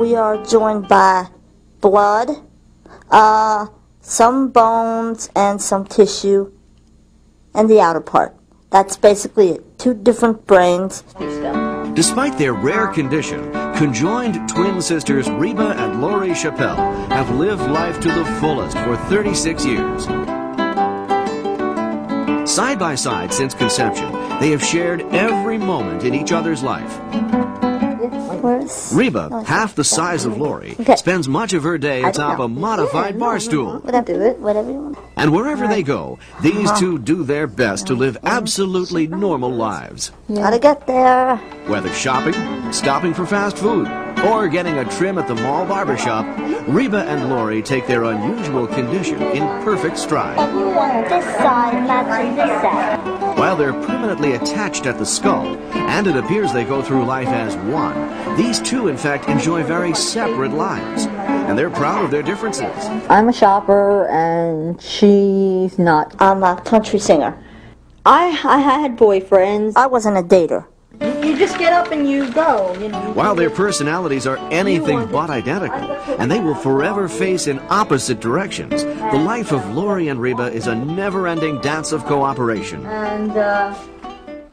we are joined by blood, uh, some bones, and some tissue, and the outer part. That's basically it. Two different brains. Despite their rare condition, conjoined twin sisters Reba and Lori Schappell have lived life to the fullest for 36 years. Side by side since conception, they have shared every moment in each other's life. Where's Reba, oh, half the size of Lori, Okay. spends much of her day atop a modified bar stool. whatever, do it. whatever you want. And wherever they go, these uh-huh. two do their best to live absolutely normal lives. Gotta get there. Whether shopping, stopping for fast food, or getting a trim at the mall barbershop, Reba and Lori take their unusual condition in perfect stride. You want this side matching this side. While they're permanently attached at the skull, and it appears they go through life as one, these two, in fact, enjoy very separate lives. And they're proud of their differences. I'm a shopper and she's not. I'm a country singer. I I had boyfriends. I wasn't a dater. Just get up and you go. You know. While their personalities are anything but identical, and they will forever face in opposite directions, the life of Lori and Reba is a never ending dance of cooperation. And uh,